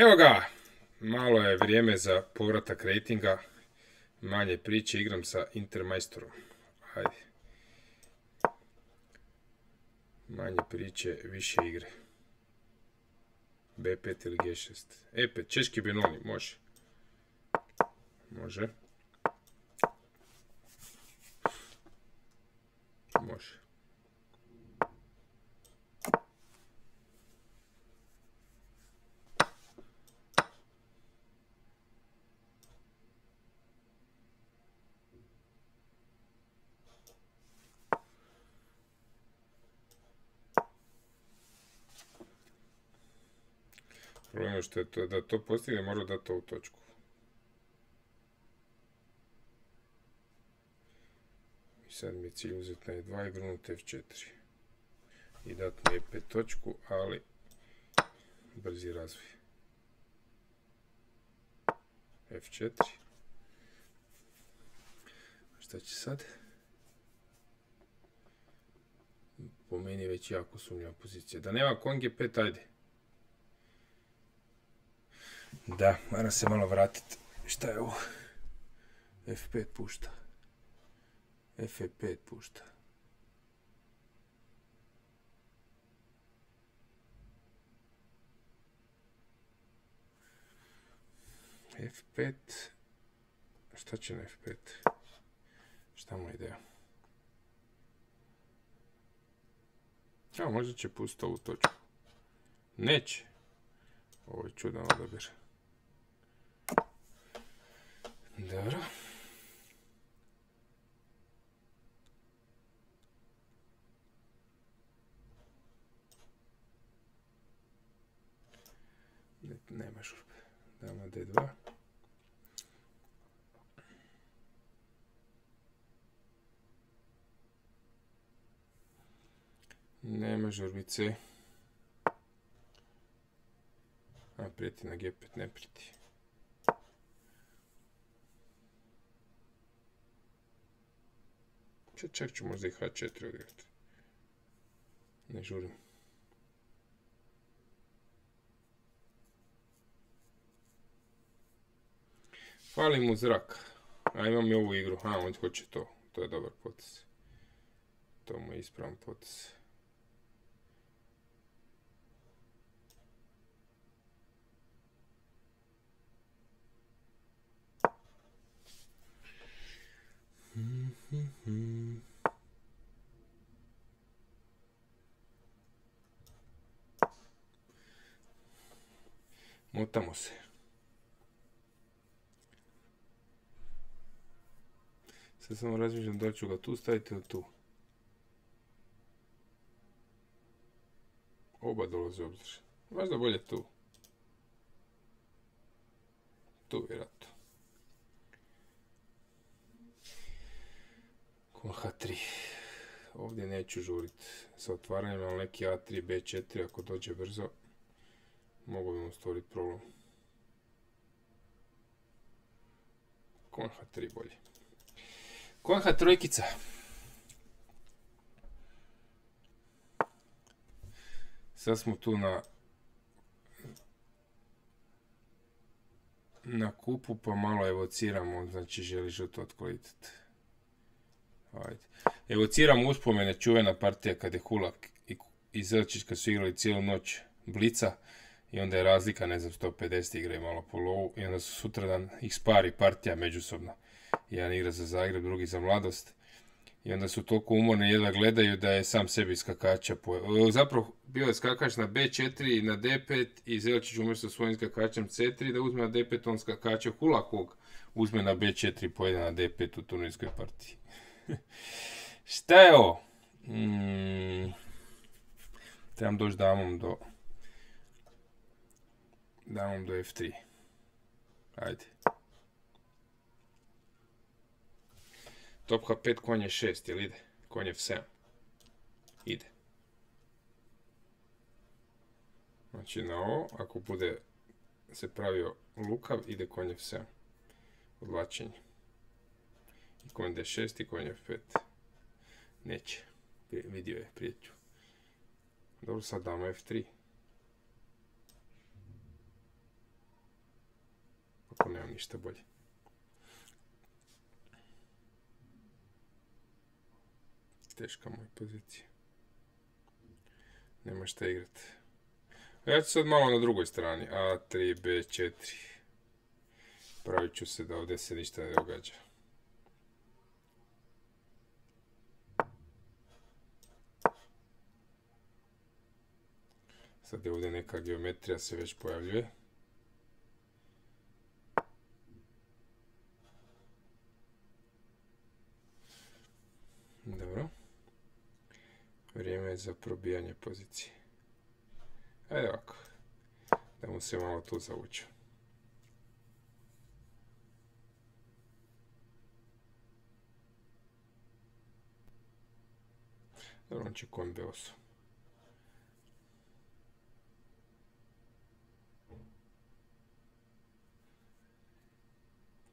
Evo ga, malo je vrijeme za povratak rejtinga. Manje priče, igram sa Intermajstorom. Manje priče, više igre. B5 ili G6. E5, češki Benoni. Može. Može. Problem je što je to, da to postigne mora dati ovu točku. I sad mi je cilj uzeti na E2 i grunuti F4. I dati na E5 točku, ali brzi razvoj. F4. Šta će sad? Po meni već jako sumnjiva pozicija. Da nema kon G5, ajde. Da, moram se malo vratiti. Šta je ovo? F5 pušta. F5 pušta. F5. Šta će na F5? Šta mu ideja? A, možda će pustiti ovu točku. Neće. Ovo je čudan odabir. Dobro. nema žurbe. Damo D2. Nema žurbice. A, prijeti na G5, ne prijeti. Čak ću možda i H4 odigrati. Ne žurim. Fali mu zrak. A imam i ovu igru. A, on hoće to. To je dobar potes. To mu je ispravan potes. Motamo se. Sad samo razmišljam da ću ga tu staviti ili tu. Oba dolaze obzir. Možda bolje tu. Tu vjerojatno. Kon H3. Ovdje neću žuriti sa otvaranjem, ali neki A3, B4 ako dođe brzo mogu bi mu stvoriti problem. Kon H3 bolje. Kon H3. Sad smo tu na na kupu pa malo evociramo, znači želi žuto otkolitati. Ajde. Evociramo uspomene čuvena partija kad je Hulak i, Zelčić kad su igrali cijelu noć blica i onda je razlika, ne znam, 150 igra i malo po lovu i onda su sutradan ih spari partija međusobno. Jedan igra za Zagreb, drugi za mladost. I onda su toliko umorni jedva gledaju da je sam sebi skakača po... Zapravo bio je skakač na B4 i na D5 i Zelčić umjesto svojim skakačem C3 da uzme na D5 on skakače Hulakog uzme na B4 pojede na D5 u turnirskoj partiji. Šta je ovo? Mm, trebam doći damom do damom do F3. Ajde. Top H5, konj je 6, jel ide? Konj je F7. Ide. Znači na ovo, ako bude se pravio lukav, ide konj F7. Odlačenje. I konj D6 i konj F5. Neće. Vidio je, prijeću. Dobro, sad damo F3. Ovako nemam ništa bolje. Teška moja pozicija. Nema šta igrat. Ja ću sad malo na drugoj strani. A3, B4. Pravit ću se da ovdje se ništa ne događa. Sad je ovdje neka geometrija se već pojavljuje. Dobro. Vrijeme je za probijanje pozicije. Ajde ovako. Da mu se malo tu zavuču. Dobro, on će kon B8.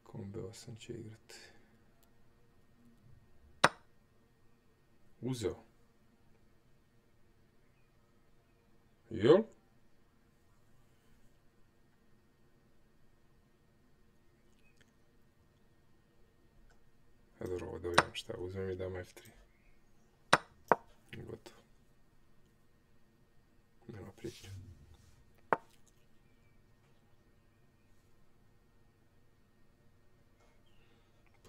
Kon B8 će igrati. Uzeo. Jel? Dobro, ovo da vidimo šta. Uzmem i dama F3. Gotovo. Nema priče.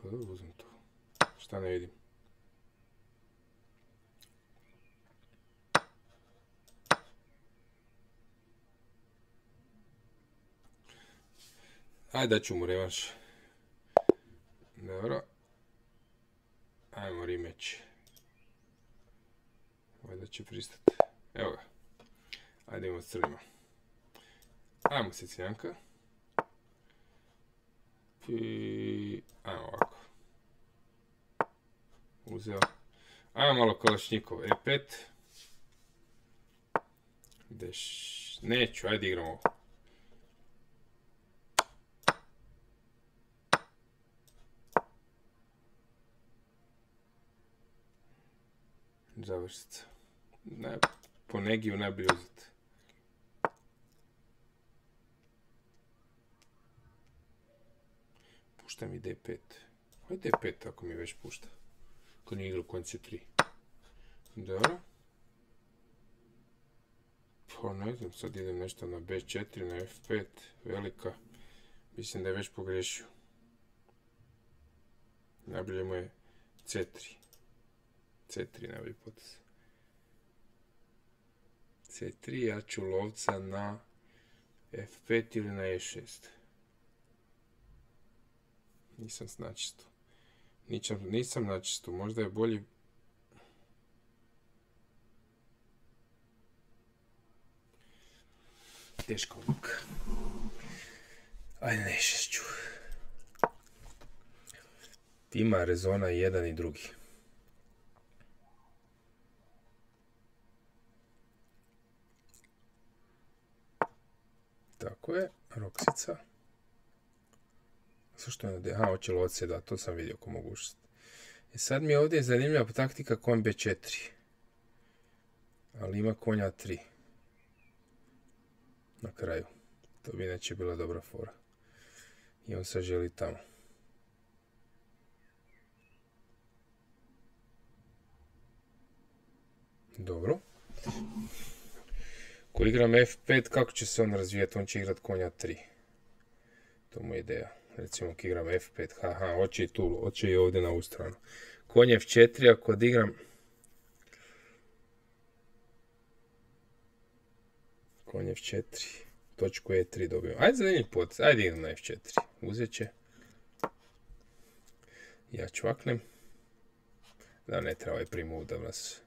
Pa uzmem to. Šta ne vidim? Ajde da ću mu revanš. Dobro. Ajmo rematch. Valjda će pristati. Evo ga. Ajde imamo s crnima. Ajmo se cijanka. I... Ajmo ovako. Uzeo. Ajmo malo kalašnjikov. E5. Deš... Neću, ajde igramo ovo. Završica. Ne, po negiju najbolje uzeti. Pušta mi D5. Ovo D5 ako mi već pušta. Ako nije igra konj C3. Dobro. Pa ne znam, sad idem nešto na B4, na F5, velika. Mislim da je već pogrešio. Najbolje mu je C3. C3 najbolji potez. C3, ja ću lovca na F5 ili na E6. Nisam značisto. Nisam, nisam načisto, možda je bolji... Teška odluka. Ajde na E6 ću. Ima rezona jedan i drugi. Tako je, roksica. Zašto je Aha, hoće loce, da, to sam vidio ko mogućnost. I sad mi je ovdje zanimljiva taktika konj B4. Ali ima konja 3. Na kraju. To bi neće bila dobra fora. I on sad želi tamo. Dobro. Ako igram F5, kako će se on razvijati? On će igrat konja 3. To mu je ideja. Recimo, ako igram F5, haha, hoće i tu, hoće i ovdje na ovu stranu. Konj F4, ako odigram... Konj F4, točku E3 dobijem. Ajde zanimljiv pot, ajde igram na F4. Uzet će. Ja čvaknem. Da ne treba ovaj primu da vas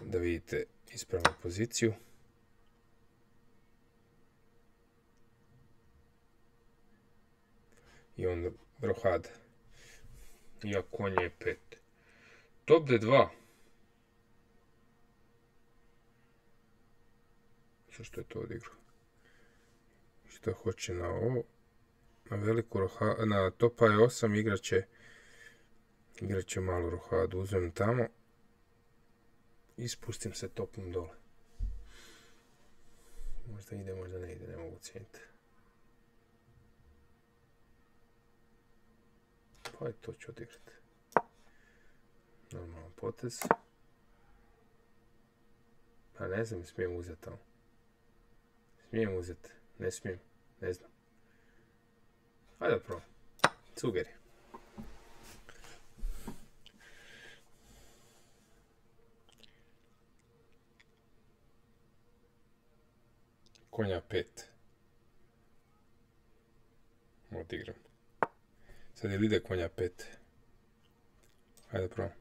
da vidite ispravnu poziciju. I onda rohada. Ja konje je pet. Top D2. Zašto je to odigrao? Što hoće na ovo? Na veliku rohadu, na topa je 8 igraće igraće malu rohadu. Uzmem tamo i spustim se topom dole. Možda ide, možda ne ide, ne mogu cijeniti. Pa je to ću odigrati. Normalan potez. Pa ne znam, smijem uzeti tamo. Smijem uzeti, ne smijem, ne znam. Ajde da probam. Cugeri. Konja pet. Odigram. Sad je ide konja pet. Hajde probam.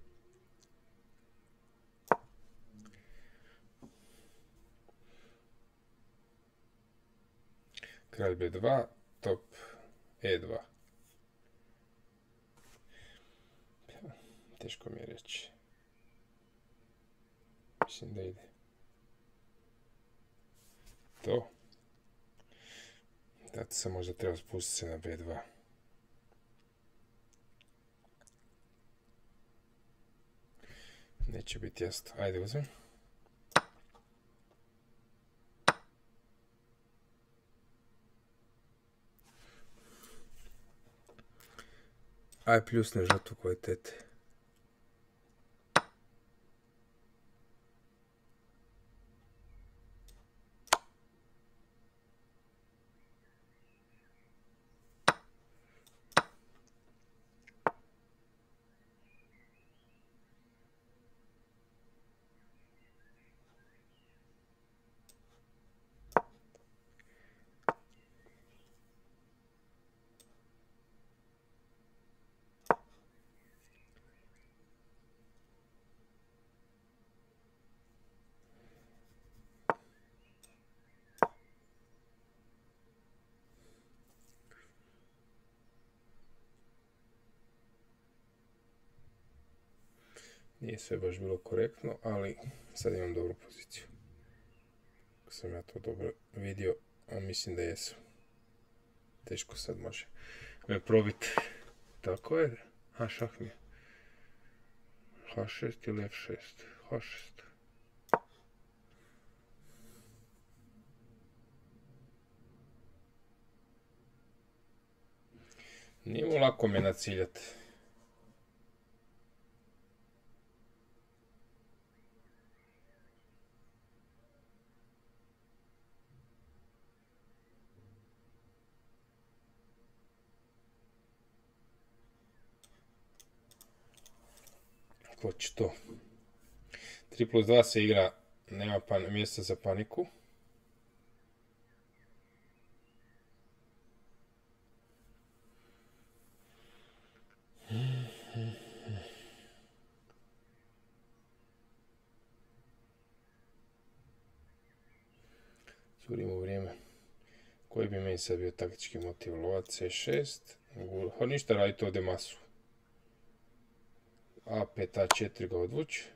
Kralj B2, top E2. Teško mi je reći. Mislim da ide. To. Da se možda treba spustiti na B2. Не, че би тясто. Айде го взем. Ай плюс нежато, което ете. Nije sve baš bilo korektno, ali sad imam dobru poziciju. Ako sam ja to dobro vidio, a mislim da jesu. Teško sad može me probiti. Tako je. A šah mi je. H6 ili F6. H6. Nije mu lako me naciljati. Hoće to. 3 plus 2 se igra, nema pan, mjesta za paniku. Curimo vrijeme. Koji bi meni sad bio taktički motiv? Lovac C6. Ha ništa radite ovdje masu. A5, A4 ga odvući.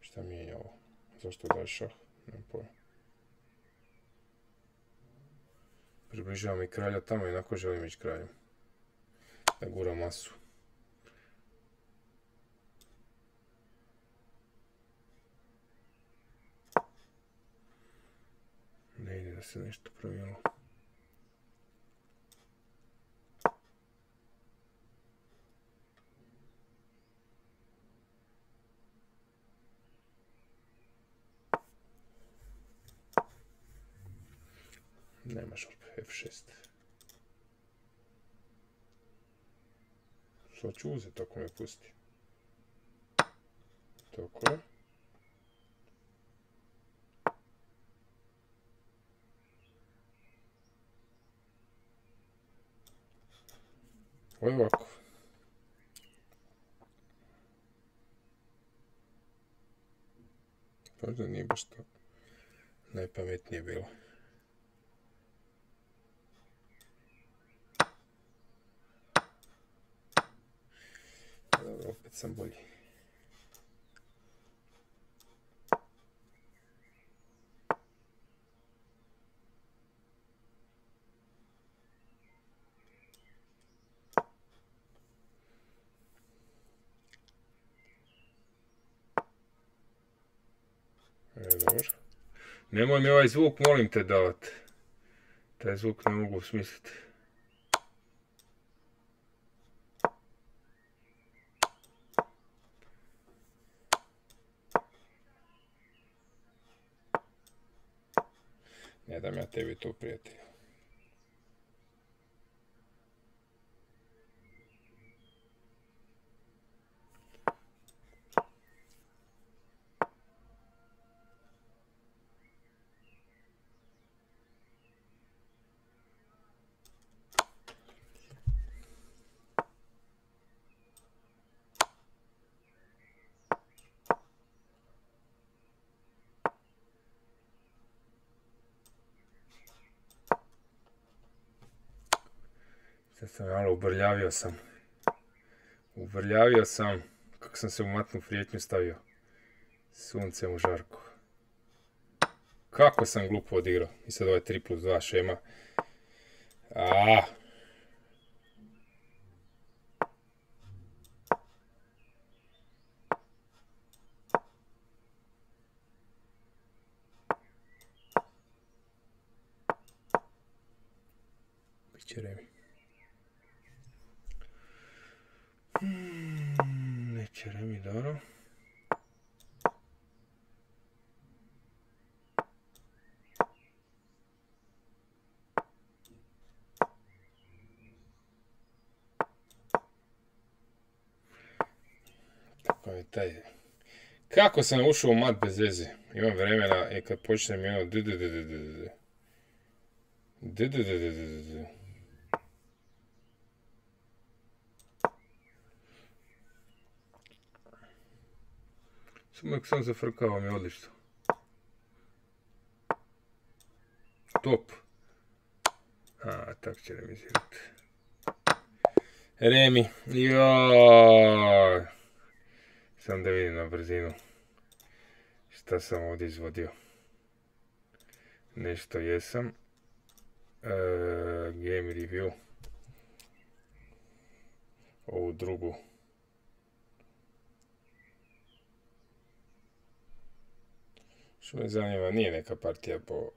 Šta mijenja ovo? Zašto daje šah? Nemam pojma. I kralja tamo, inako želim ići kraljem. Da gura masu. Ne ide da se nešto promijenilo. Nema šorpe, F6. Sad ću uzeti ako me pusti. Tako je. Ovo je ovako. Možda nije baš to najpametnije bilo. Dobro, opet sam bolji. E. Nemoj mi ovaj zvuk, molim te, davat. Taj zvuk ne mogu smisliti. Ne dam ja tebi to, prijatelju. Sad sam malo ubrljavio sam. Ubrljavio sam. Kako sam se u matnu prijetnju stavio. Suncem u žarku. Kako sam glupo odigrao. I sad ovaj 3 plus 2 šema. A. Biće remi. Hmm, neće remi, dobro. Kako je. Kako sam ušao u mat bez veze? Imam vremena i kad počnem ono... Samo nek sam zafrkao mi odlično. Top. A, tak će remizirati. Remi. Joj. Sam da vidim na brzinu. Šta sam ovdje izvodio. Nešto jesam. E, game review. Ovu drugu. Što me zanima, nije neka partija po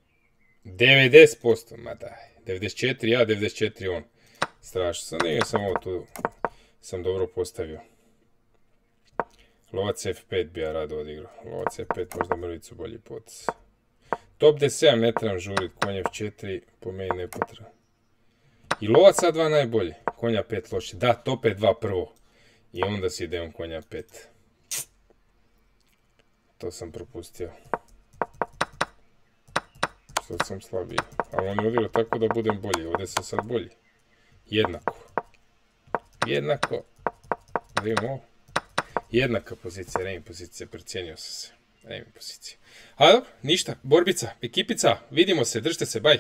90%, ma daj. 94 ja, 94 on. Strašno sam, nije sam ovo tu, sam dobro postavio. Lovac F5 bi ja rado odigrao. Lovac F5 možda mrvicu bolji potis. Top D7 ne trebam žurit, konj F4 po meni ne potrebno. I lovac A2 najbolje, konja 5 loše. Da, top E2 prvo. I onda si idem konja 5. To sam propustio. Sad sam slabiji. Ali on je odigrao tako da budem bolji. Ovdje sam sad bolji. Jednako. Jednako. Vidimo Jednaka pozicija, remi pozicija, precijenio sam se. Remi pozicija. A ništa, borbica, ekipica, vidimo se, držite se, baj.